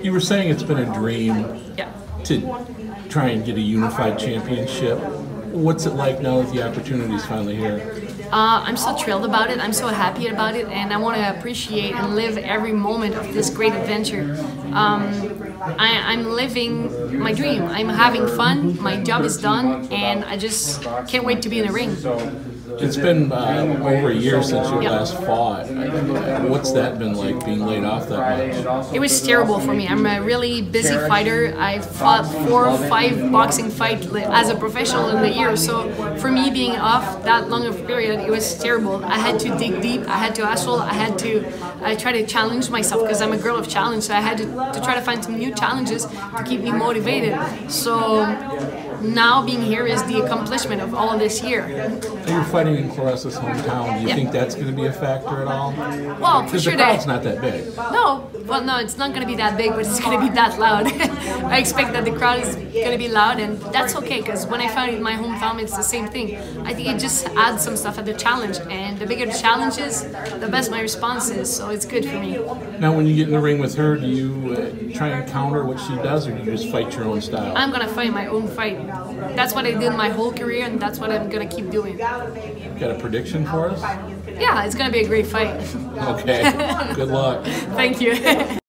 You were saying it's been a dream Yeah. to try and get a unified championship. What's it like now that the opportunity is finally here? Uh, I'm so thrilled about it. I'm so happy about it, and I want to appreciate and live every moment of this great adventure. Um, I, I'm living my dream. I'm having fun. My job is done, and I just can't wait to be in the ring. It's been uh, over a year since you last fought. What's that been like, being laid off that much? It was terrible for me. I'm a really busy fighter. I fought four or five boxing fights as a professional in the year. So for me being off that long of a period, it was terrible. I had to dig deep. I had to hustle. I had to I try to challenge myself because I'm a girl of challenge. So I had to, to try to find some new challenges to keep me motivated. So now being here is the accomplishment of all this year. Fighting in Claressa's hometown. Do you Yeah. think that's going to be a factor at all? Well, for Because sure the crowd's not that big. No, well, no, it's not going to be that big, but it's going to be that loud. I expect that the crowd is going to be loud, and that's okay because when I found it in my hometown, it's the same thing. I think it just adds some stuff at the challenge, and the bigger the challenge is, the best my response is, so it's good for me. Now, when you get in the ring with her, do you uh, try and counter what she does, or do you just fight your own style? I'm going to fight my own fight. That's what I did my whole career, and that's what I'm going to keep doing. Got a prediction for us? Yeah, it's going to be a great fight. Okay. Good luck. Thank you.